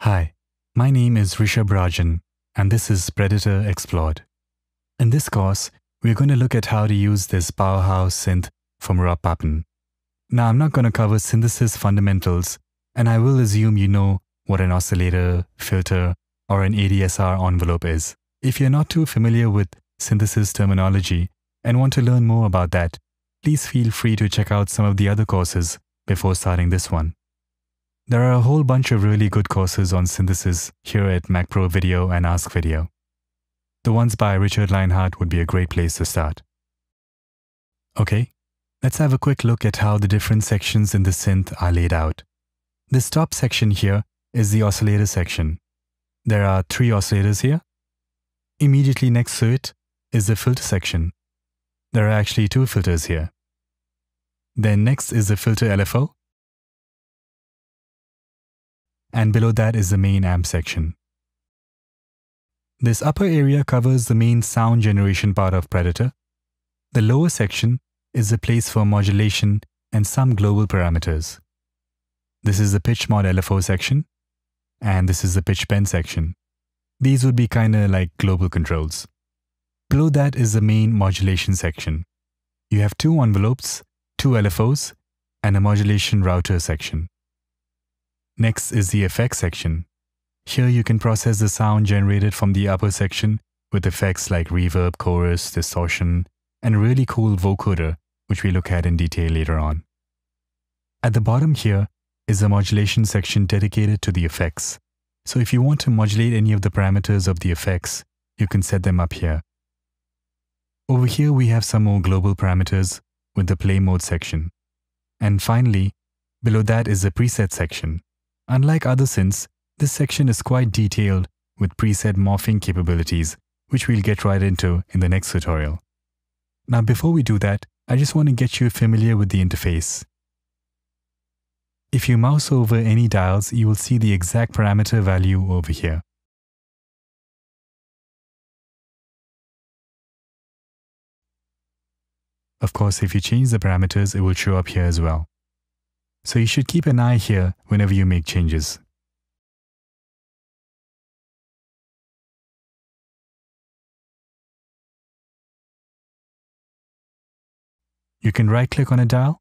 Hi, my name is Rishabh Rajan, and this is Predator Explored. In this course, we're going to look at how to use this powerhouse synth from Rob Papen. Now, I'm not going to cover synthesis fundamentals, and I will assume you know what an oscillator, filter, or an ADSR envelope is. If you're not too familiar with synthesis terminology and want to learn more about that, please feel free to check out some of the other courses before starting this one. There are a whole bunch of really good courses on synthesis here at MacPro Video and Ask Video. The ones by Richard Leinhardt would be a great place to start. Okay, let's have a quick look at how the different sections in the synth are laid out. This top section here is the oscillator section. There are three oscillators here. Immediately next to it is the filter section. There are actually two filters here. Then next is the filter LFO, and below that is the main amp section. This upper area covers the main sound generation part of Predator. The lower section is the place for modulation and some global parameters. This is the pitch mod LFO section, and this is the pitch bend section. These would be kinda like global controls. Below that is the main modulation section. You have two envelopes, two LFOs, and a modulation router section. Next is the effects section. Here you can process the sound generated from the upper section with effects like reverb, chorus, distortion, and a really cool vocoder, which we look at in detail later on. At the bottom here is the modulation section dedicated to the effects. So if you want to modulate any of the parameters of the effects, you can set them up here. Over here we have some more global parameters with the play mode section. And finally, below that is the preset section. Unlike other synths, this section is quite detailed with preset morphing capabilities, which we'll get right into in the next tutorial. Now before we do that, I just want to get you familiar with the interface. If you mouse over any dials, you will see the exact parameter value over here. Of course, if you change the parameters, it will show up here as well so you should keep an eye here whenever you make changes. You can right-click on a dial,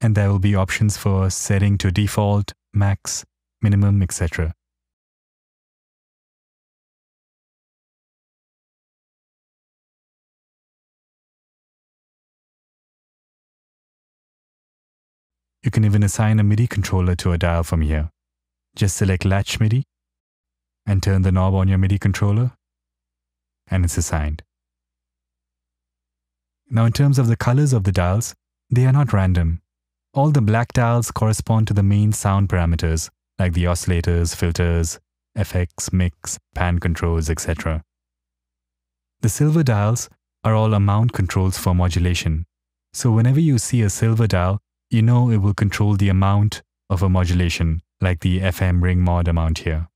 and there will be options for setting to default, max, minimum, etc. You can even assign a MIDI controller to a dial from here. Just select Latch MIDI and turn the knob on your MIDI controller and it's assigned. Now in terms of the colors of the dials, they are not random. All the black dials correspond to the main sound parameters like the oscillators, filters, FX, mix, pan controls, etc. The silver dials are all amount controls for modulation. So whenever you see a silver dial, you know it will control the amount of a modulation, like the FM ring mod amount here.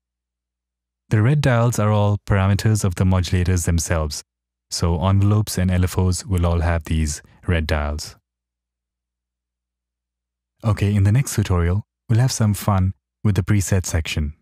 The red dials are all parameters of the modulators themselves, so envelopes and LFOs will all have these red dials. Okay, in the next tutorial, we'll have some fun with the preset section.